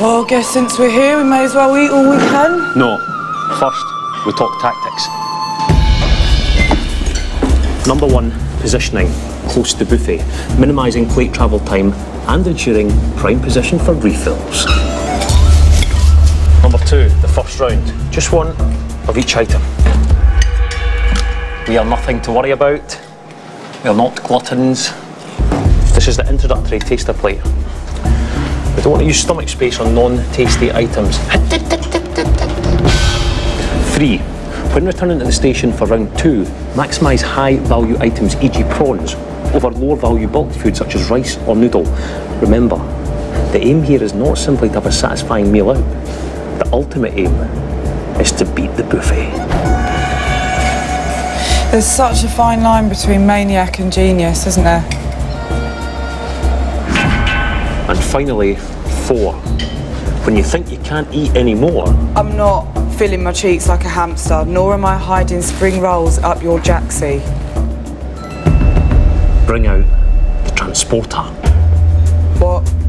Well, I guess since we're here, we may as well eat all we can. No. First, we talk tactics. Number one, positioning close to buffet, minimising plate travel time and ensuring prime position for refills. Number two, the first round, just one of each item. We are nothing to worry about. We are not gluttons. This is the introductory taster plate. We don't want to use stomach space on non-tasty items. Three, when returning to the station for round two, maximise high value items, e.g. prawns, over lower value bulk food such as rice or noodle. Remember, the aim here is not simply to have a satisfying meal out. The ultimate aim is to beat the buffet. There's such a fine line between maniac and genius, isn't there? Finally, four. When you think you can't eat anymore, I'm not filling my cheeks like a hamster, nor am I hiding spring rolls up your jacksie. bring out the transporter. What?